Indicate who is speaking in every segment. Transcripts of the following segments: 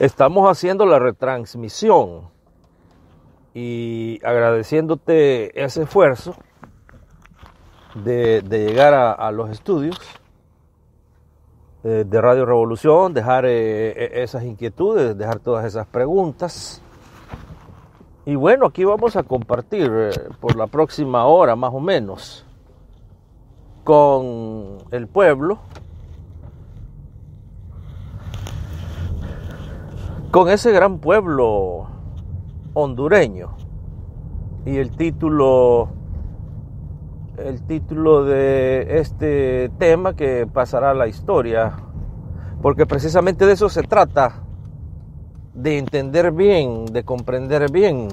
Speaker 1: Estamos haciendo la retransmisión y agradeciéndote ese esfuerzo de, llegar a, los estudios eh, de Radio Revolución, dejar eh, e, esas inquietudes, dejar todas esas preguntas. Y bueno, aquí vamos a compartir eh, por la próxima hora más o menos con el pueblo, con ese gran pueblo hondureño. Y el título el título de este tema que pasará a la historia, porque precisamente de eso se trata, de entender bien, de comprender bien,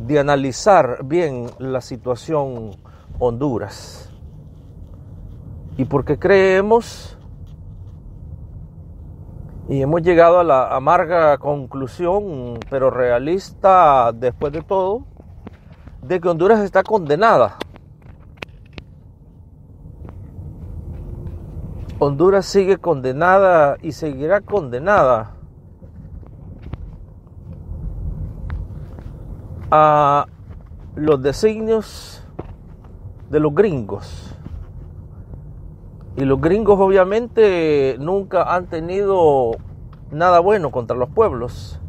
Speaker 1: de analizar bien la situación Honduras. Y porque creemos y hemos llegado a la amarga conclusión, pero realista después de todo, de que Honduras está condenada. Honduras sigue condenada y seguirá condenada a los designios de los gringos y los gringos obviamente nunca han tenido nada bueno contra los pueblos.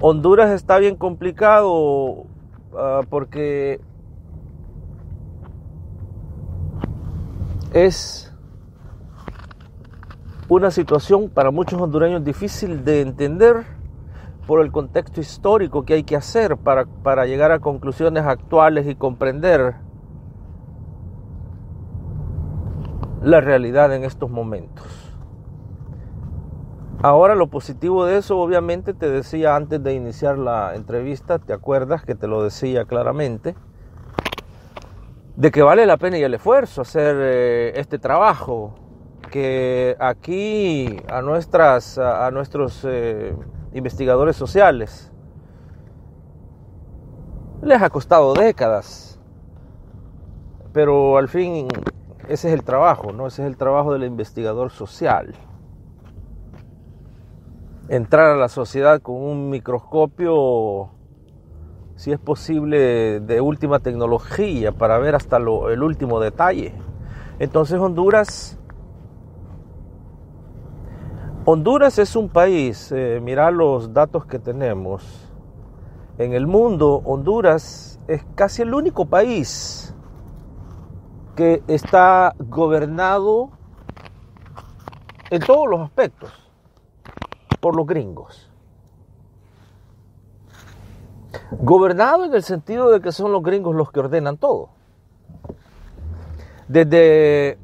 Speaker 1: Honduras está bien complicado ah, porque es una situación para muchos hondureños difícil de entender por el contexto histórico que hay que hacer para, para llegar a conclusiones actuales y comprender la realidad en estos momentos. Ahora lo positivo de eso, obviamente, te decía antes de iniciar la entrevista, ¿te acuerdas que te lo decía claramente? De que vale la pena y el esfuerzo hacer eh, este trabajo, que aquí a, nuestras, a, nuestros eh, investigadores sociales les ha costado décadas, pero al fin ese es el trabajo, ¿no? Ese es el trabajo del investigador social. Entrar a la sociedad con un microscopio, si es posible, de última tecnología para ver hasta el último detalle. Entonces Honduras, Honduras es un país, eh, mira los datos que tenemos. En el mundo, Honduras es casi el único país que está gobernado en todos los aspectos por los gringos. Gobernado en el sentido de que son los gringos los que ordenan todo. Desde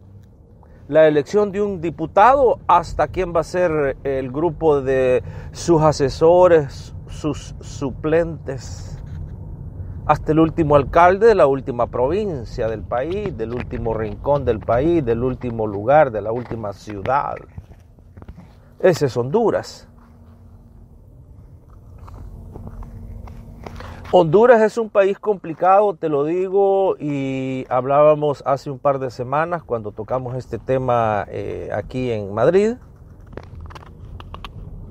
Speaker 1: la elección de un diputado hasta quién va a ser el grupo de sus asesores, sus suplentes hasta el último alcalde de la última provincia del país, del último rincón del país, del último lugar, de la última ciudad. Ese es Honduras. Honduras es un país complicado, te lo digo, y hablábamos hace un par de semanas cuando tocamos este tema eh, aquí en Madrid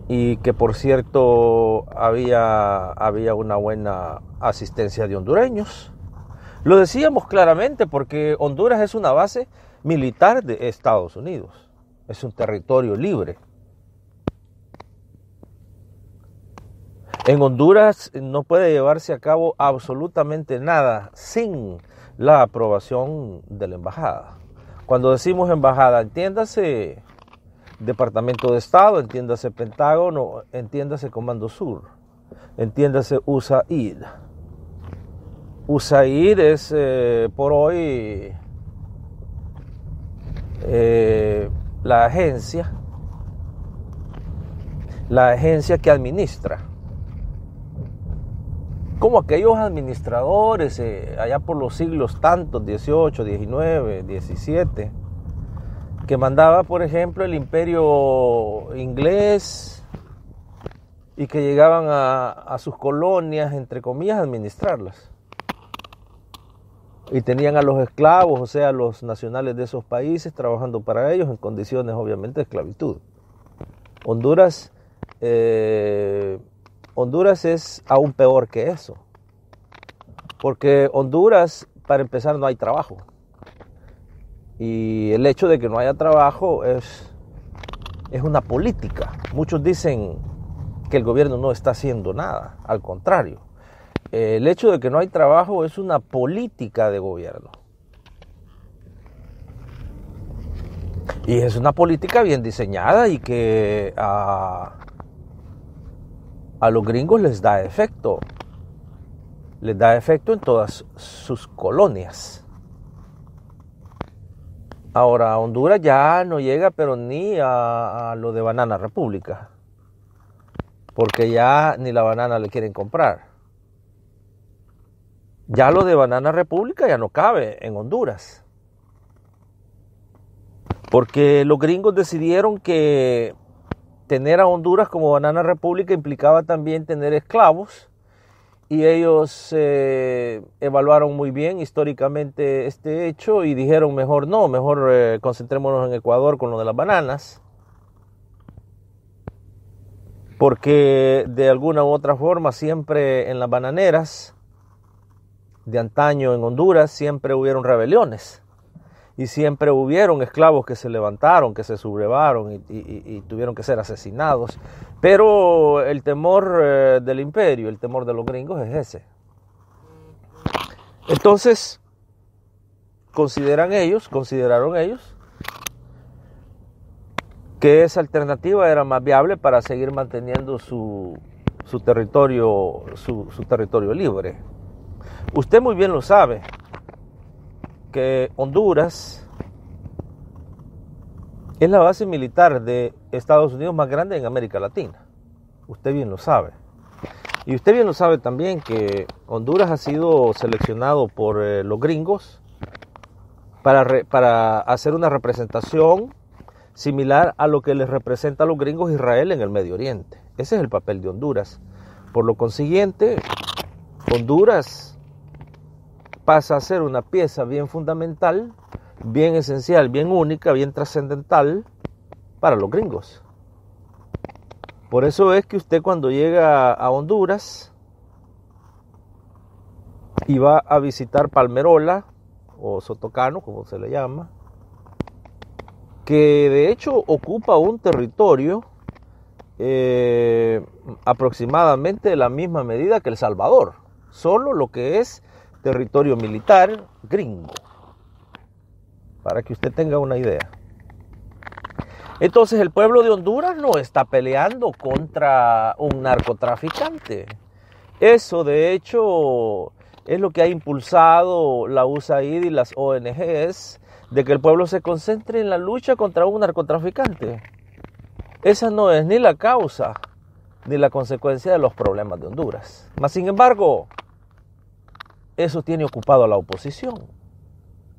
Speaker 1: y que por cierto había, había una buena asistencia de hondureños. Lo decíamos claramente porque Honduras es una base militar de Estados Unidos, es un territorio libre. En Honduras no puede llevarse a cabo absolutamente nada sin la aprobación de la embajada. Cuando decimos embajada, entiéndase Departamento de Estado, entiéndase Pentágono, entiéndase Comando Sur, entiéndase USAID. USAID es eh, por hoy eh, la agencia, la agencia que administra. Como aquellos administradores eh, allá por los siglos tantos, 18, 19, 17 que mandaba, por ejemplo, el imperio inglés y que llegaban a, sus colonias, entre comillas, a administrarlas. Y tenían a los esclavos, o sea, los nacionales de esos países, trabajando para ellos en condiciones, obviamente, de esclavitud. Honduras eh, Honduras es aún peor que eso. Porque Honduras, para empezar, no hay trabajo. Y el hecho de que no haya trabajo es, es una política. Muchos dicen que el gobierno no está haciendo nada, al contrario. El hecho de que no hay trabajo es una política de gobierno. Y es una política bien diseñada y que a, a los gringos les da efecto. Les da efecto en todas sus colonias. Ahora, Honduras ya no llega, pero ni a, lo de Banana República. Porque ya ni la banana le quieren comprar. Ya lo de Banana República ya no cabe en Honduras. Porque los gringos decidieron que tener a Honduras como Banana República implicaba también tener esclavos y ellos eh, evaluaron muy bien históricamente este hecho y dijeron mejor no, mejor eh, concentrémonos en Ecuador con lo de las bananas. Porque de alguna u otra forma siempre en las bananeras de antaño en Honduras siempre hubieron rebeliones y siempre hubieron esclavos que se levantaron, que se sublevaron y, tuvieron que ser asesinados. Pero el temor eh, del imperio, el temor de los gringos es ese. Entonces, consideran ellos, consideraron ellos, que esa alternativa era más viable para seguir manteniendo su, territorio, su territorio libre. Usted muy bien lo sabe, que Honduras es la base militar de Estados Unidos más grande en América Latina. Usted bien lo sabe. Y usted bien lo sabe también que Honduras ha sido seleccionado por eh, los gringos para, para hacer una representación similar a lo que les representa a los gringos Israel en el Medio Oriente. Ese es el papel de Honduras. Por lo consiguiente, Honduras pasa a ser una pieza bien fundamental, bien esencial, bien única, bien trascendental para los gringos. Por eso es que usted cuando llega a Honduras y va a visitar Palmerola o Sotocano, como se le llama, que de hecho ocupa un territorio eh, aproximadamente de la misma medida que El Salvador, solo lo que es territorio militar gringo, para que usted tenga una idea. Entonces el pueblo de Honduras no está peleando contra un narcotraficante. Eso de hecho es lo que ha impulsado la USAID y las ONGs de que el pueblo se concentre en la lucha contra un narcotraficante. Esa no es ni la causa ni la consecuencia de los problemas de Honduras. Mas sin embargo, eso tiene ocupado a la oposición.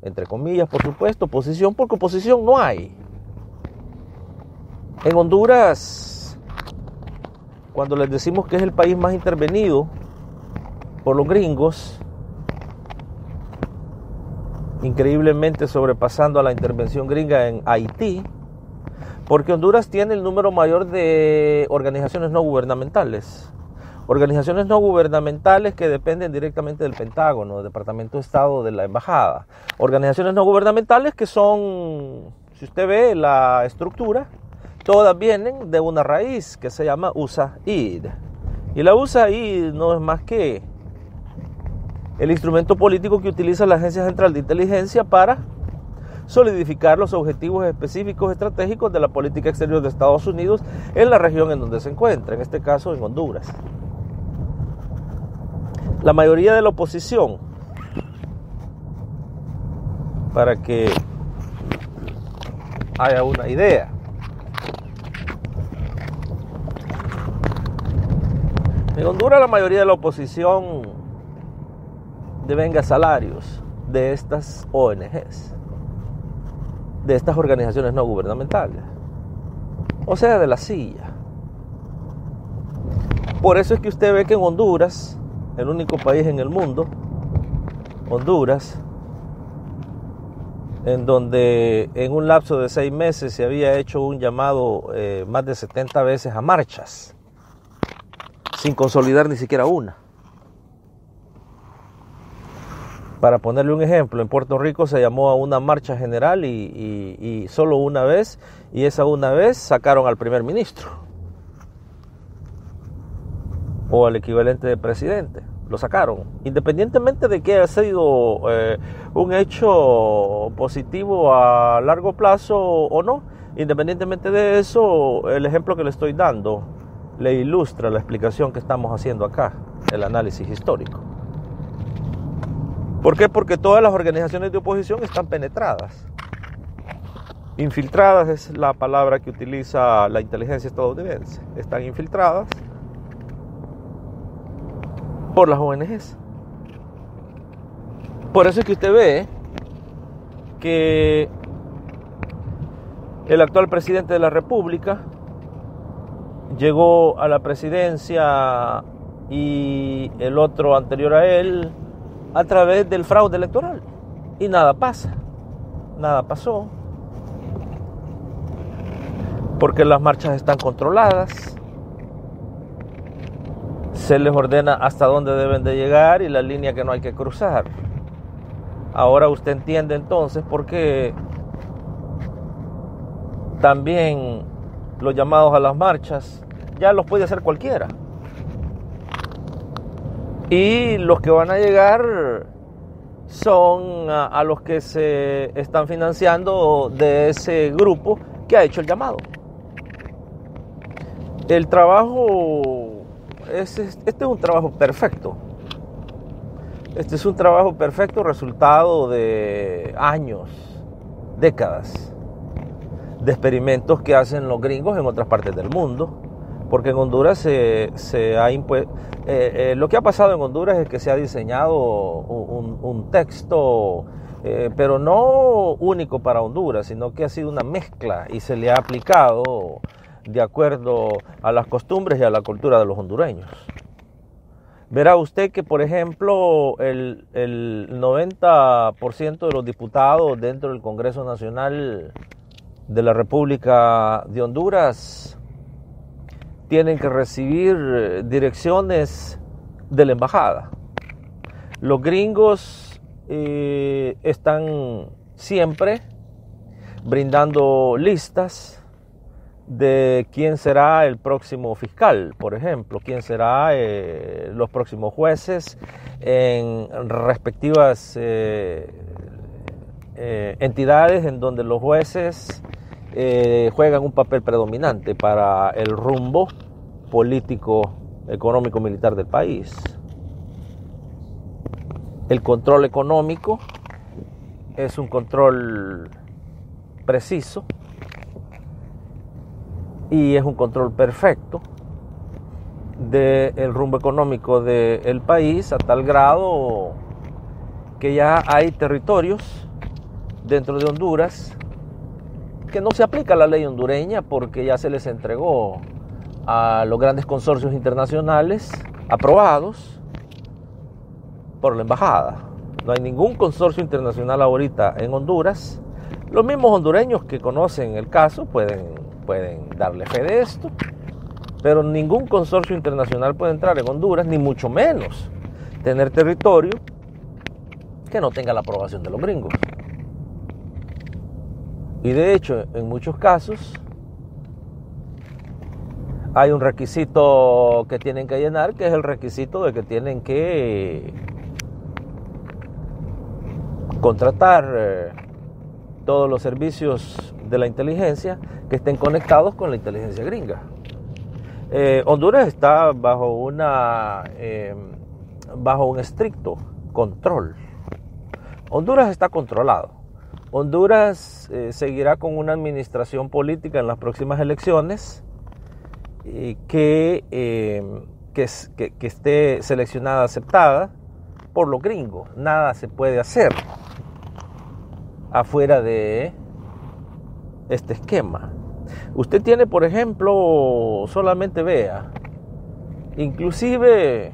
Speaker 1: Entre comillas, por supuesto, oposición, porque oposición no hay. En Honduras, cuando les decimos que es el país más intervenido por los gringos, increíblemente sobrepasando a la intervención gringa en Haití, porque Honduras tiene el número mayor de organizaciones no gubernamentales organizaciones no gubernamentales que dependen directamente del Pentágono, del Departamento de Estado, de la Embajada. Organizaciones no gubernamentales que son, si usted ve la estructura, todas vienen de una raíz que se llama USAID. Y la USAID no es más que el instrumento político que utiliza la Agencia Central de Inteligencia para solidificar los objetivos específicos estratégicos de la política exterior de Estados Unidos en la región en donde se encuentra, en este caso en Honduras la mayoría de la oposición para que haya una idea. En Honduras la mayoría de la oposición devenga salarios de estas ONGs, de estas organizaciones no gubernamentales, o sea, de la silla. Por eso es que usted ve que en Honduras el único país en el mundo, Honduras, en donde en un lapso de seis meses se había hecho un llamado eh, más de 70 veces a marchas, sin consolidar ni siquiera una. Para ponerle un ejemplo, en Puerto Rico se llamó a una marcha general y, y solo una vez, y esa una vez sacaron al primer ministro o al equivalente de presidente lo sacaron. Independientemente de que haya sido eh, un hecho positivo a largo plazo o no, independientemente de eso, el ejemplo que le estoy dando le ilustra la explicación que estamos haciendo acá, el análisis histórico. ¿Por qué? Porque todas las organizaciones de oposición están penetradas. Infiltradas es la palabra que utiliza la inteligencia estadounidense. Están infiltradas por las ONGs. Por eso es que usted ve que el actual presidente de la República llegó a la presidencia y el otro anterior a él a través del fraude electoral. Y nada pasa, nada pasó. Porque las marchas están controladas, se les ordena hasta dónde deben de llegar y la línea que no hay que cruzar. Ahora usted entiende entonces por qué también los llamados a las marchas ya los puede hacer cualquiera. Y los que van a llegar son a, a, los que se están financiando de ese grupo que ha hecho el llamado. El trabajo este es un trabajo perfecto. Este es un trabajo perfecto resultado de años, décadas de experimentos que hacen los gringos en otras partes del mundo. Porque en Honduras se, ha impuesto... Eh, eh, lo que ha pasado en Honduras es que se ha diseñado un, texto, eh, pero no único para Honduras, sino que ha sido una mezcla y se le ha aplicado de acuerdo a las costumbres y a la cultura de los hondureños. Verá usted que, por ejemplo, el, 90% de los diputados dentro del Congreso Nacional de la República de Honduras tienen que recibir direcciones de la embajada. Los gringos eh, están siempre brindando listas de quién será el próximo fiscal, por ejemplo, quién será eh, los próximos jueces en respectivas eh, eh, entidades en donde los jueces juegan un papel predominante para el rumbo político, económico, militar del país. El control económico es un control preciso y es un control perfecto del rumbo económico del país a tal grado que ya hay territorios dentro de Honduras que no se aplica la ley hondureña porque ya se les entregó a los grandes consorcios internacionales aprobados por la embajada. No hay ningún consorcio internacional ahorita en Honduras. Los mismos hondureños que conocen el caso pueden pueden darle fe de esto, pero ningún consorcio internacional puede entrar en Honduras, ni mucho menos tener territorio que no tenga la aprobación de los gringos. Y de hecho, en muchos casos, hay un requisito que tienen que llenar, que es el requisito de que tienen que contratar eh, todos los servicios de la inteligencia que estén conectados con la inteligencia gringa. Eh, Honduras está bajo, una, em, bajo un estricto control. Honduras está controlado. Honduras eh, seguirá con una administración política en las próximas elecciones eh, que, em, que, que esté seleccionada, aceptada por los gringos. Nada se puede hacer afuera de este esquema. Usted tiene, por ejemplo, solamente vea, inclusive,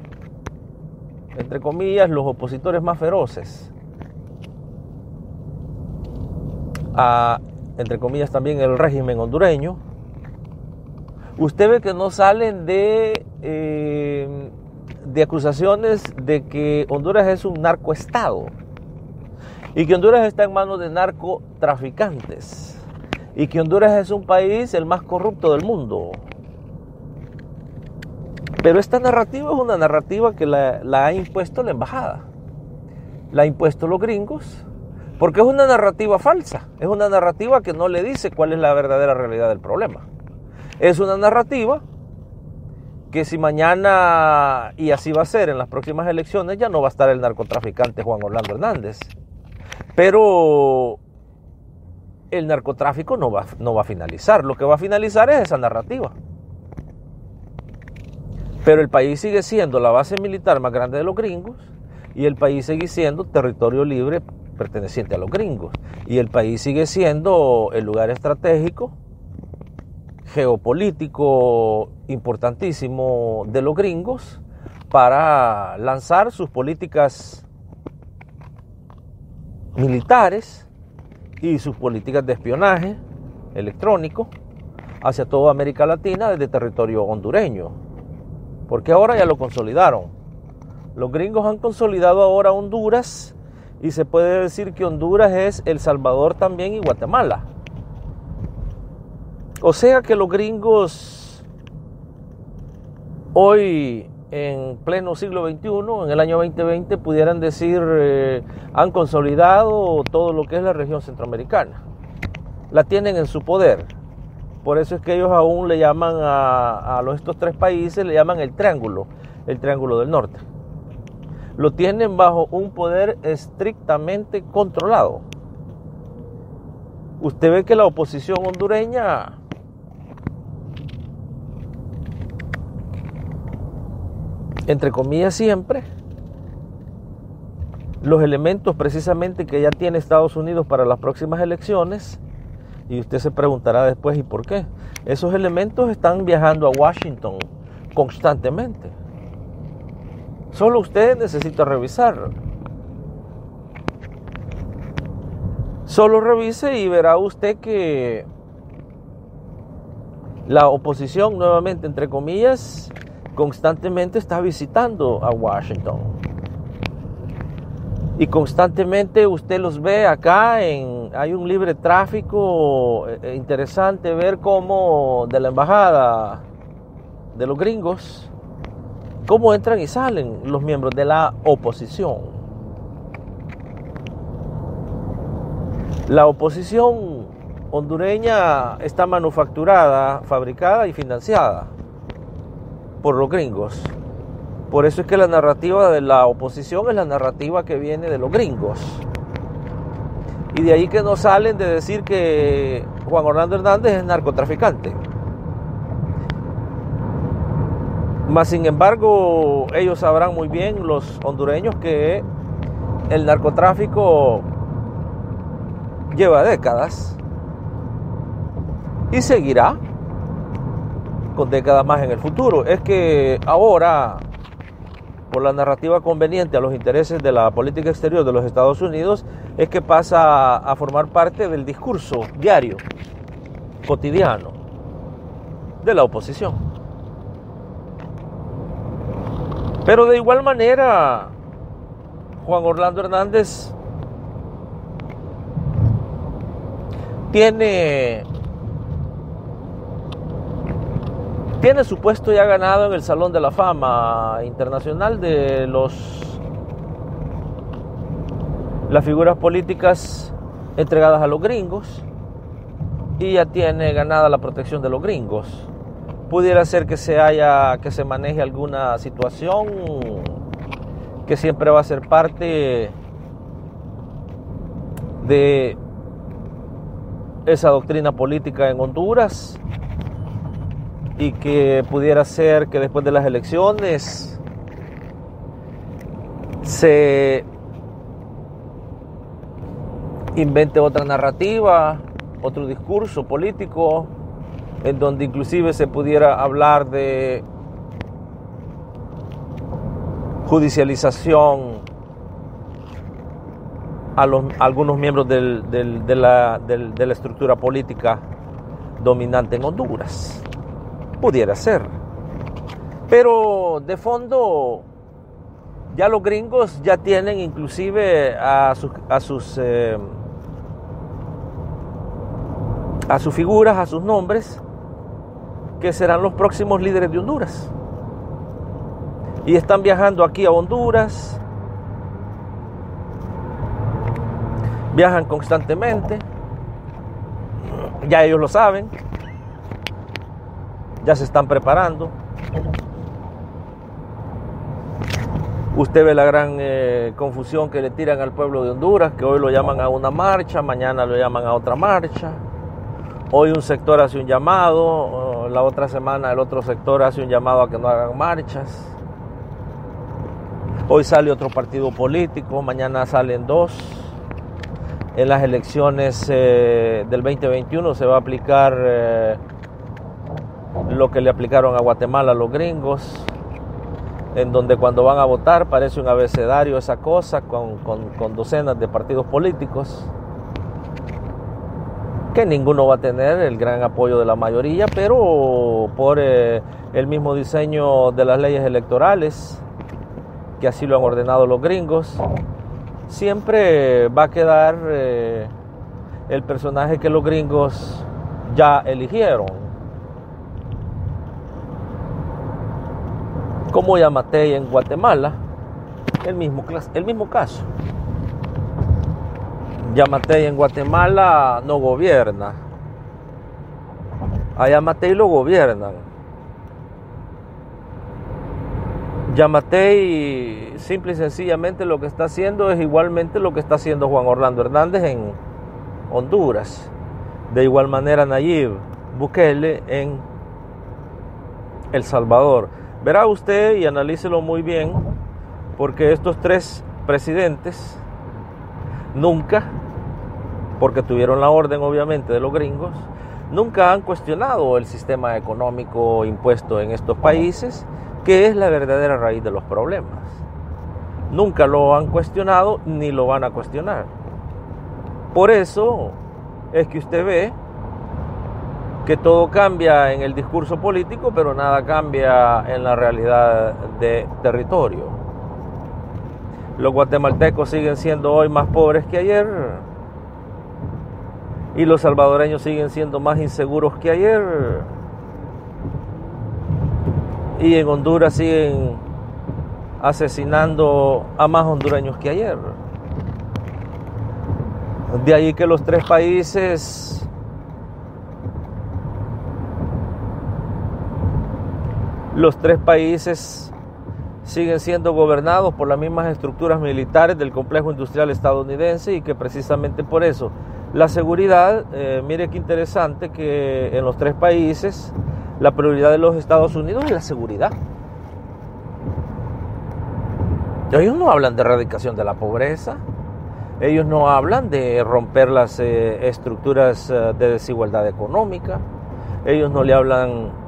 Speaker 1: entre comillas, los opositores más feroces. a, entre comillas, también el régimen hondureño, usted ve que no salen de, eh, de acusaciones de que Honduras es un narcoestado y que Honduras está en manos de narcotraficantes y que Honduras es un país el más corrupto del mundo. Pero esta narrativa es una narrativa que la, ha impuesto la embajada, la ha impuesto los gringos, porque es una narrativa falsa, es una narrativa que no le dice cuál es la verdadera realidad del problema. Es una narrativa que si mañana, y así va a ser en las próximas elecciones, ya no va a estar el narcotraficante Juan Orlando Hernández. Pero el narcotráfico no va, no va a finalizar. Lo que va a finalizar es esa narrativa. Pero el país sigue siendo la base militar más grande de los gringos y el país sigue siendo territorio libre perteneciente a los gringos. Y el país sigue siendo el lugar estratégico geopolítico importantísimo de los gringos para lanzar sus políticas militares y sus políticas de espionaje electrónico hacia toda América Latina desde territorio hondureño. Porque ahora ya lo consolidaron. Los gringos han consolidado ahora Honduras y se puede decir que Honduras es El Salvador también y Guatemala. O sea que los gringos hoy en pleno siglo XXI, en el año 2020, pudieran decir, eh, han consolidado todo lo que es la región centroamericana. La tienen en su poder. Por eso es que ellos aún le llaman a, a estos tres países, le llaman el triángulo, el triángulo del norte. Lo tienen bajo un poder estrictamente controlado. Usted ve que la oposición hondureña entre comillas siempre, los elementos precisamente que ya tiene Estados Unidos para las próximas elecciones, y usted se preguntará después, ¿y por qué? Esos elementos están viajando a Washington constantemente. Solo usted necesita revisar. Solo revise y verá usted que la oposición, nuevamente, entre comillas, constantemente está visitando a Washington. Y constantemente usted los ve acá en hay un libre tráfico eh, interesante ver cómo de la embajada de los gringos cómo entran y salen los miembros de la oposición. La oposición hondureña está manufacturada, fabricada y financiada por los gringos. Por eso es que la narrativa de la oposición es la narrativa que viene de los gringos. Y de ahí que no salen de decir que Juan Orlando Hernández es narcotraficante. Mas sin embargo, ellos sabrán muy bien, los hondureños, que el narcotráfico lleva décadas y seguirá con décadas más en el futuro. Es que ahora, por la narrativa conveniente a los intereses de la política exterior de los Estados Unidos, es que pasa a formar parte del discurso diario, cotidiano, de la oposición. Pero de igual manera, Juan Orlando Hernández tiene Tiene su puesto ya ganado en el Salón de la Fama Internacional de los las figuras políticas entregadas a los gringos y ya tiene ganada la protección de los gringos. Pudiera ser que se haya que se maneje alguna situación que siempre va a ser parte de esa doctrina política en Honduras y que pudiera ser que después de las elecciones se invente otra narrativa, otro discurso político, en donde inclusive se pudiera hablar de judicialización a, los, algunos miembros de, la, de la estructura política dominante en Honduras. Pudiera ser. Pero de fondo ya los gringos ya tienen inclusive a sus, a sus, eh, a sus figuras, a sus nombres, que serán los próximos líderes de Honduras. Y están viajando aquí a Honduras, viajan constantemente, ya ellos lo saben, ya se están preparando. Usted ve la gran eh, confusión que le tiran al pueblo de Honduras, que hoy lo llaman a una marcha, mañana lo llaman a otra marcha. Hoy un sector hace un llamado, la otra semana el otro sector hace un llamado a que no hagan marchas. Hoy sale otro partido político, mañana salen dos. En las elecciones eh, del 2021 se va a aplicar eh, lo que le aplicaron a Guatemala los gringos en donde cuando van a votar parece un abecedario esa cosa con, docenas de partidos políticos, que ninguno va a tener el gran apoyo de la mayoría, pero por eh, el mismo diseño de las leyes electorales, que así lo han ordenado los gringos, siempre va a quedar eh, el personaje que los gringos ya eligieron. Como Yamatei en Guatemala, el mismo, el mismo caso. Yamatei en Guatemala no gobierna. A Yamatei lo gobiernan. Yamatei simple y sencillamente lo que está haciendo es igualmente lo que está haciendo Juan Orlando Hernández en Honduras. De igual manera Nayib Bukele en El Salvador. Verá usted y analícelo muy bien, porque estos tres presidentes nunca, porque tuvieron la orden obviamente de los gringos, nunca han cuestionado el sistema económico impuesto en estos países, que es la verdadera raíz de los problemas. Nunca lo han cuestionado ni lo van a cuestionar. Por eso es que usted ve que todo cambia en el discurso político, pero nada cambia en la realidad de territorio. Los guatemaltecos siguen siendo hoy más pobres que ayer y los salvadoreños siguen siendo más inseguros que ayer y en Honduras siguen asesinando a más hondureños que ayer. De ahí que los tres países Los tres países siguen siendo gobernados por las mismas estructuras militares del complejo industrial estadounidense y que precisamente por eso la seguridad, eh, mire qué interesante que en los tres países la prioridad de los Estados Unidos es la seguridad. Ellos no hablan de erradicación de la pobreza, ellos no hablan de romper las eh, estructuras eh, de desigualdad económica, ellos no le hablan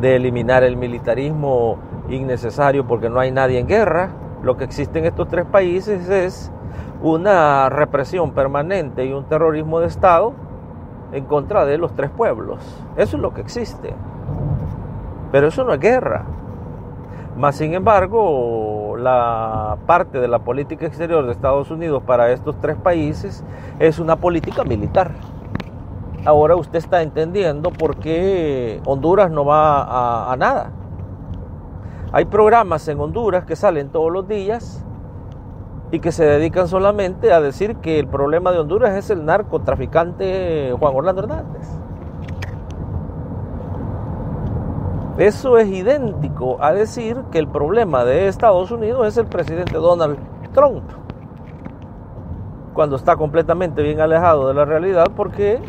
Speaker 1: de eliminar el militarismo innecesario porque no hay nadie en guerra. Lo que existe en estos tres países es una represión permanente y un terrorismo de Estado en contra de los tres pueblos. Eso es lo que existe. Pero eso no es guerra. Más sin embargo, la parte de la política exterior de Estados Unidos para estos tres países es una política militar ahora usted está entendiendo por qué Honduras no va a, nada. Hay programas en Honduras que salen todos los días y que se dedican solamente a decir que el problema de Honduras es el narcotraficante Juan Orlando Hernández. Eso es idéntico a decir que el problema de Estados Unidos es el presidente Donald Trump, cuando está completamente bien alejado de la realidad porque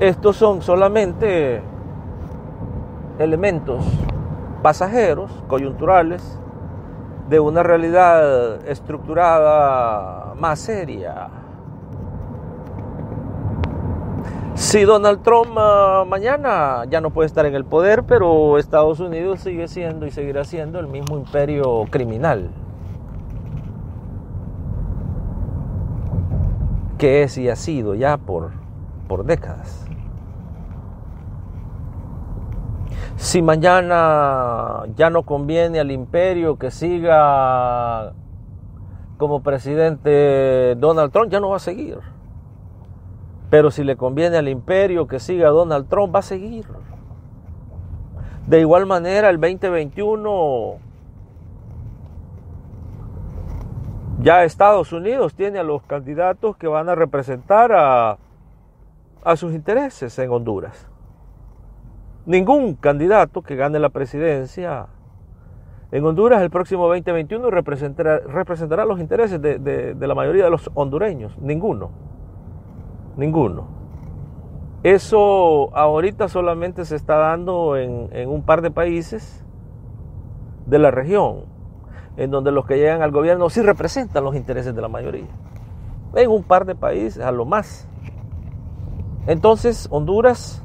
Speaker 1: estos son solamente elementos pasajeros, coyunturales, de una realidad estructurada más seria. Si Donald Trump ah, mañana ya no puede estar en el poder, pero Estados Unidos sigue siendo y seguirá siendo el mismo imperio criminal. que es y ha sido ya por, por décadas. Si mañana ya no conviene al imperio que siga como presidente Donald Trump, ya no va a seguir. Pero si le conviene al imperio que siga Donald Trump, va a seguir. De igual manera, el 2021 ya Estados Unidos tiene a los candidatos que van a representar a, a sus intereses en Honduras. Ningún candidato que gane la presidencia en Honduras el próximo 2021 representará, representará los intereses de, de, la mayoría de los hondureños. Ninguno. Ninguno. Eso ahorita solamente se está dando en, en un par de países de la región, en donde los que llegan al gobierno sí representan los intereses de la mayoría. En un par de países, a lo más. Entonces, Honduras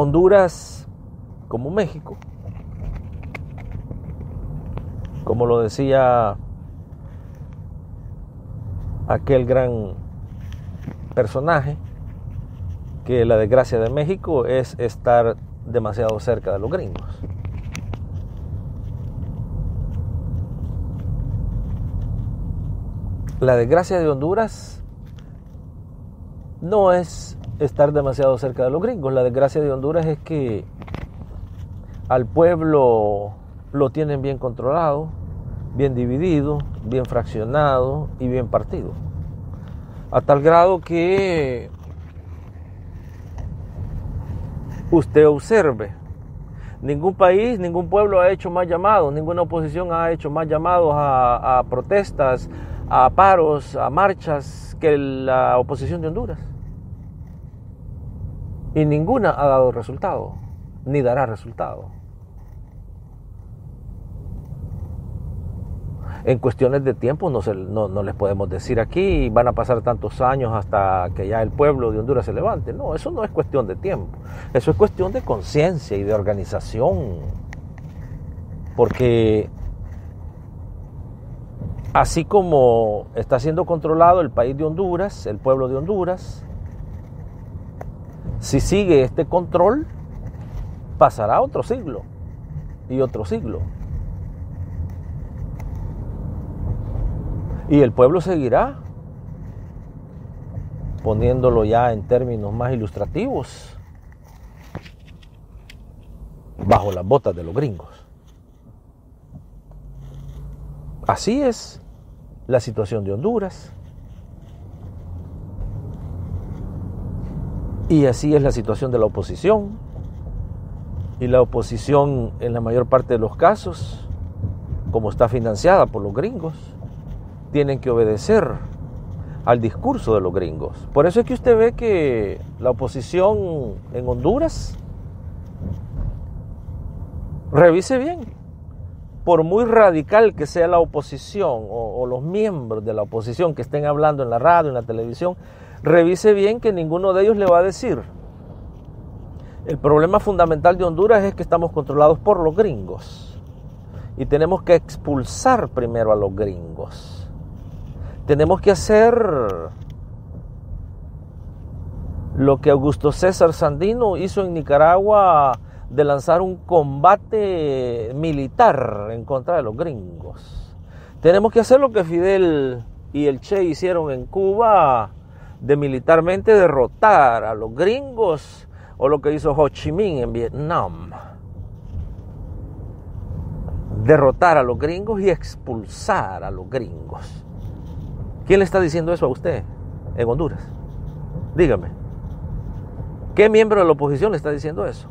Speaker 1: Honduras, como México, como lo decía aquel gran personaje, que la desgracia de México es estar demasiado cerca de los gringos. La desgracia de Honduras no es estar demasiado cerca de los gringos. La desgracia de Honduras es que al pueblo lo tienen bien controlado, bien dividido, bien fraccionado y bien partido. A tal grado que usted observe, ningún país, ningún pueblo ha hecho más llamados, ninguna oposición ha hecho más llamados a, protestas, a paros, a marchas que la oposición de Honduras y ninguna ha dado resultado, ni dará resultado. En cuestiones de tiempo no, no, les podemos decir aquí, van a pasar tantos años hasta que ya el pueblo de Honduras se levante. No, eso no es cuestión de tiempo, eso es cuestión de conciencia y de organización. Porque así como está siendo controlado el país de Honduras, el pueblo de Honduras, si sigue este control, pasará otro siglo y otro siglo. Y el pueblo seguirá, poniéndolo ya en términos más ilustrativos, bajo las botas de los gringos. Así es la situación de Honduras. Y así es la situación de la oposición. Y la oposición en la mayor parte de los casos, como está financiada por los gringos, tienen que obedecer al discurso de los gringos. Por eso es que usted ve que la oposición en Honduras, revise bien, por muy radical que sea la oposición o, los miembros de la oposición que estén hablando en la radio, en la televisión, revise bien que ninguno de ellos le va a decir. El problema fundamental de Honduras es que estamos controlados por los gringos y tenemos que expulsar primero a los gringos. Tenemos que hacer lo que Augusto César Sandino hizo en Nicaragua de lanzar un combate militar en contra de los gringos. Tenemos que hacer lo que Fidel y el Che hicieron en Cuba de militarmente derrotar a los gringos o lo que hizo Ho Chi Minh en Vietnam. Derrotar a los gringos y expulsar a los gringos. ¿Quién le está diciendo eso a usted en Honduras? Dígame. ¿Qué miembro de la oposición le está diciendo eso?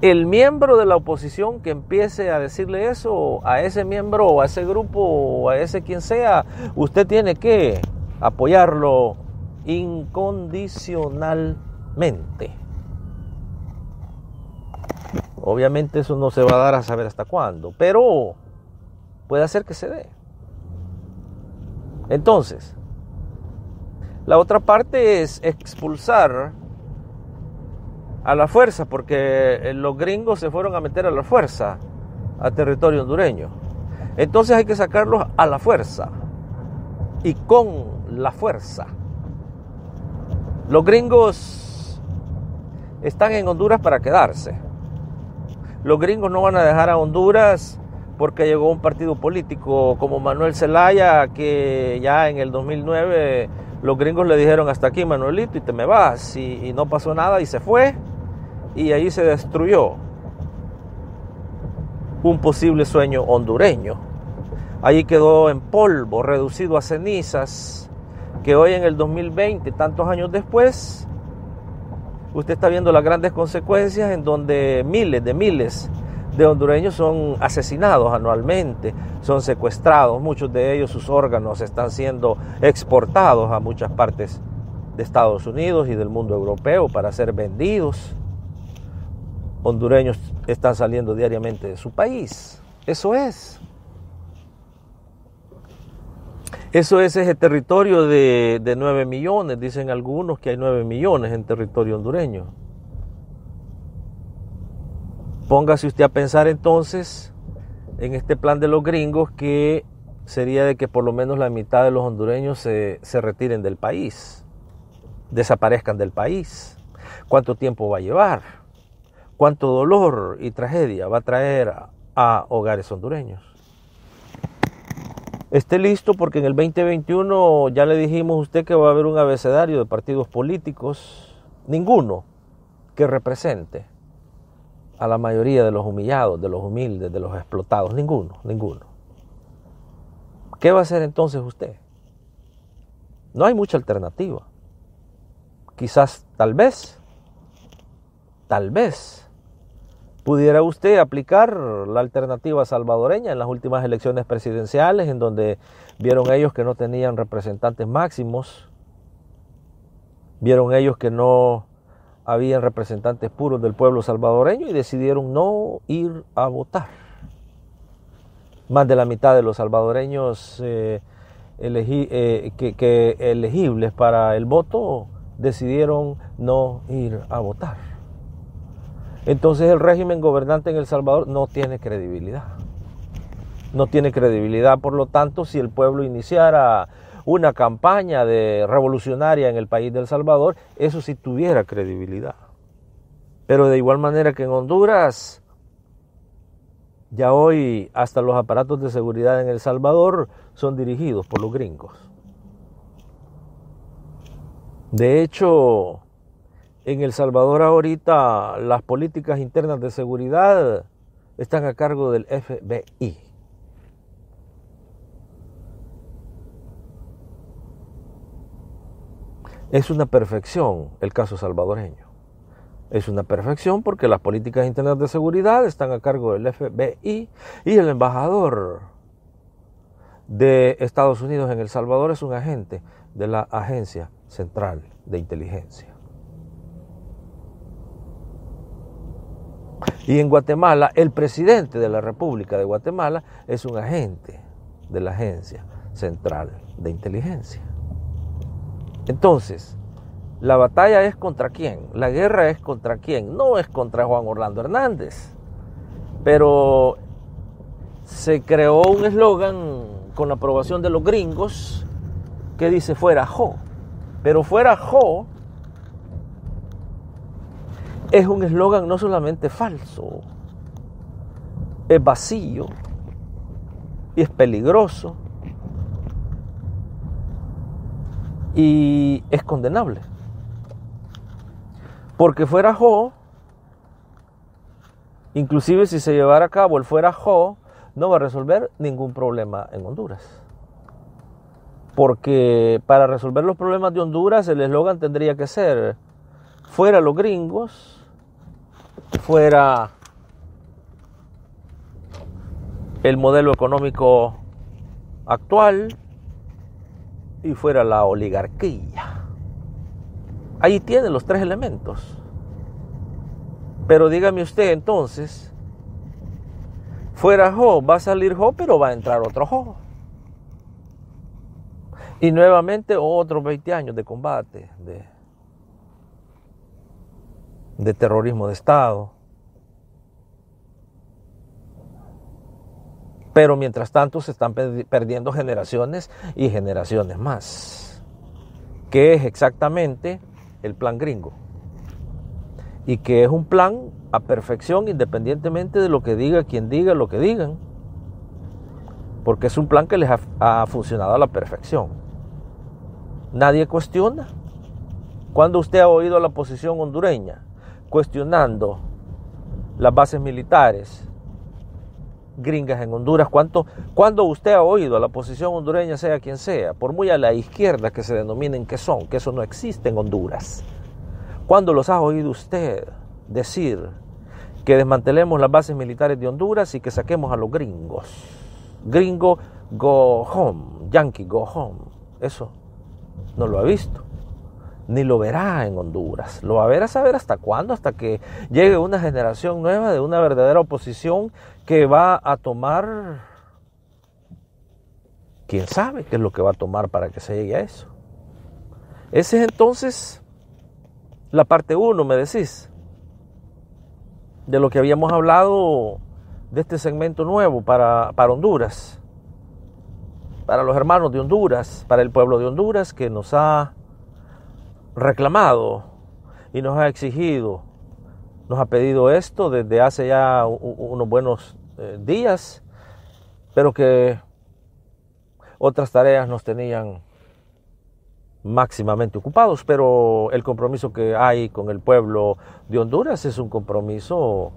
Speaker 1: El miembro de la oposición que empiece a decirle eso a ese miembro o a ese grupo o a ese quien sea, usted tiene que apoyarlo incondicionalmente. Obviamente eso no se va a dar a saber hasta cuándo, pero puede hacer que se dé. Entonces, la otra parte es expulsar a la fuerza, porque los gringos se fueron a meter a la fuerza a territorio hondureño. Entonces hay que sacarlos a la fuerza y con la fuerza. Los gringos están en Honduras para quedarse. Los gringos no van a dejar a Honduras porque llegó un partido político como Manuel Zelaya que ya en el 2009 los gringos le dijeron hasta aquí Manuelito y te me vas y, y no pasó nada y se fue y ahí se destruyó un posible sueño hondureño. Allí quedó en polvo, reducido a cenizas, que hoy en el 2020, tantos años después, usted está viendo las grandes consecuencias en donde miles de miles de hondureños son asesinados anualmente, son secuestrados, muchos de ellos sus órganos están siendo exportados a muchas partes de Estados Unidos y del mundo europeo para ser vendidos. Hondureños están saliendo diariamente de su país. Eso es. Eso es ese territorio de, de 9 millones, dicen algunos que hay 9 millones en territorio hondureño. Póngase usted a pensar entonces en este plan de los gringos que sería de que por lo menos la mitad de los hondureños se, se retiren del país, desaparezcan del país. ¿Cuánto tiempo va a llevar? ¿Cuánto dolor y tragedia va a traer a hogares hondureños? Esté listo porque en el 2021 ya le dijimos a usted que va a haber un abecedario de partidos políticos, ninguno que represente a la mayoría de los humillados, de los humildes, de los explotados, ninguno, ninguno. ¿Qué va a hacer entonces usted? No hay mucha alternativa. Quizás, tal vez, tal vez pudiera usted aplicar la alternativa salvadoreña en las últimas elecciones presidenciales, en donde vieron ellos que no tenían representantes máximos, vieron ellos que no habían representantes puros del pueblo salvadoreño y decidieron no ir a votar. Más de la mitad de los salvadoreños eh, eh, elegibles para el voto decidieron no ir a votar. Entonces el régimen gobernante en El Salvador no tiene credibilidad. No tiene credibilidad, por lo tanto, si el pueblo iniciara una campaña de revolucionaria en el país de El Salvador, eso sí tuviera credibilidad. Pero de igual manera que en Honduras, ya hoy hasta los aparatos de seguridad en El Salvador son dirigidos por los gringos. De hecho, en El Salvador ahorita las políticas internas de seguridad están a cargo del FBI. Es una perfección el caso salvadoreño. Es una perfección porque las políticas internas de seguridad están a cargo del FBI y el embajador de Estados Unidos en El Salvador es un agente de la Agencia Central de Inteligencia. Y en Guatemala, el presidente de la República de Guatemala es un agente de la Agencia Central de Inteligencia. Entonces, la batalla es contra quién, la guerra es contra quién, no es contra Juan Orlando Hernández. Pero se creó un eslogan con la aprobación de los gringos que dice fuera Jo. Pero fuera Jo es un eslogan no solamente falso, es vacío y es peligroso y es condenable. Porque fuera Jo, inclusive si se llevara a cabo el fuera Jo, no va a resolver ningún problema en Honduras. Porque para resolver los problemas de Honduras el eslogan tendría que ser fuera los gringos, fuera el modelo económico actual y fuera la oligarquía. Ahí tiene los tres elementos. Pero dígame usted entonces, fuera Jo, va a salir Jo, pero va a entrar otro Jo. Y nuevamente otros 20 años de combate, de de terrorismo de Estado. Pero mientras tanto se están perdiendo generaciones y generaciones más. ¿Qué es exactamente el plan gringo? Y que es un plan a perfección independientemente de lo que diga quien diga lo que digan. Porque es un plan que les ha, ha funcionado a la perfección. Nadie cuestiona. Cuando usted ha oído la posición hondureña cuestionando las bases militares gringas en Honduras, ¿cuánto, cuando usted ha oído a la posición hondureña, sea quien sea, por muy a la izquierda que se denominen que son, que eso no existe en Honduras, ¿cuándo los ha oído usted decir que desmantelemos las bases militares de Honduras y que saquemos a los gringos? Gringo, go home, yankee, go home. Eso no lo ha visto ni lo verá en Honduras. Lo va a ver a saber hasta cuándo, hasta que llegue una generación nueva de una verdadera oposición que va a tomar, quién sabe qué es lo que va a tomar para que se llegue a eso. Esa es entonces la parte uno, me decís, de lo que habíamos hablado de este segmento nuevo para, para Honduras, para los hermanos de Honduras, para el pueblo de Honduras que nos ha reclamado y nos ha exigido, nos ha pedido esto desde hace ya unos buenos eh, días, pero que otras tareas nos tenían máximamente ocupados, pero el compromiso que hay con el pueblo de Honduras es un compromiso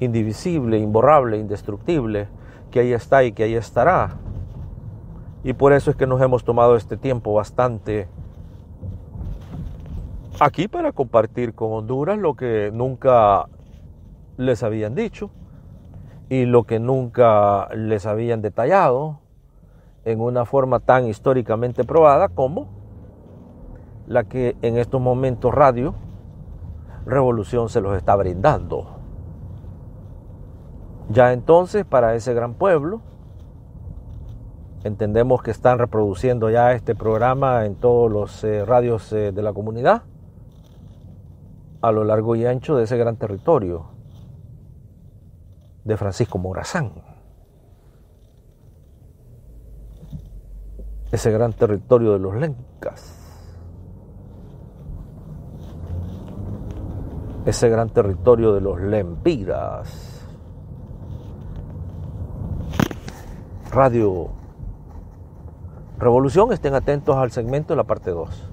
Speaker 1: indivisible, imborrable, indestructible, que ahí está y que ahí estará. Y por eso es que nos hemos tomado este tiempo bastante aquí para compartir con Honduras lo que nunca les habían dicho y lo que nunca les habían detallado en una forma tan históricamente probada como la que en estos momentos Radio Revolución se los está brindando. Ya entonces para ese gran pueblo, entendemos que están reproduciendo ya este programa en todos los eh, radios eh, de la comunidad a lo largo y ancho de ese gran territorio de Francisco Morazán. Ese gran territorio de los Lencas. Ese gran territorio de los Lempiras. Radio Revolución, estén atentos al segmento de la parte 2.